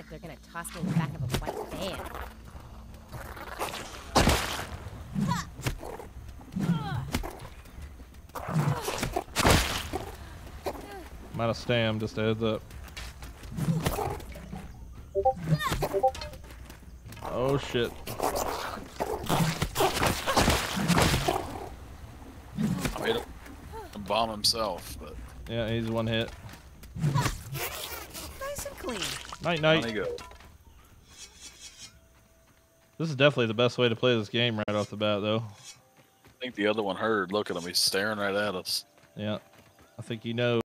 like they're gonna toss me in the back of a white van. I'm out of stam, just a heads up. Oh shit. I made him bomb himself, but Yeah, he's one hit. Nice and clean. Night night. he. This is definitely the best way to play this game right off the bat, though. I think the other one heard. Look at him. He's staring right at us. Yeah. I think you know.